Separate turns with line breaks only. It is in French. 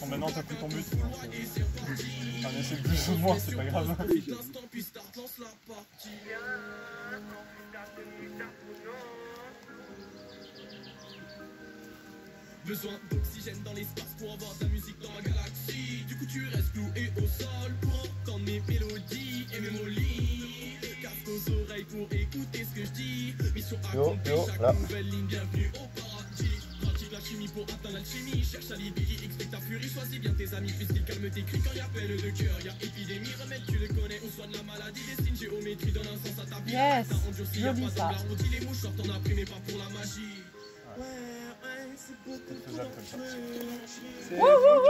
Bon, maintenant t'as pris ton but, donc euh, essai de plus ou moins, c'est pas grave.
Besoin d'oxygène dans l'espace pour avoir ta musique dans ma galaxie. Du coup, tu restes cloué au sol pour entendre mes mélodies et mes molis. Casque aux oreilles pour écouter ce que je dis. Mission
Yo,
accomplie,
yo,
chaque nouvelle ligne, bienvenue au. Chimie pour atteindre l'alchimie. Cherche à l'alibi, explique ta furie. Choisis bien tes amis, puisqu'ils calment tes cris quand y a peine de cœur. Y a épidémie, remède, tu le connais. On soigne la maladie, destine, géométrie, donne un sens à ta vie.
Yes,
y'a
joli
pas
ça.
d'arrondi, les mouchoirs, t'en as pris, mais pas pour la magie.
C'est comme ça.
Wouh, wouh, wouh, bravo